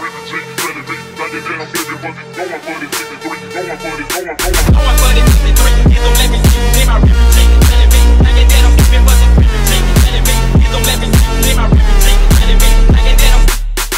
really G, telling me, thinking that I'm but going for the 53, going for the, going, going. Going for the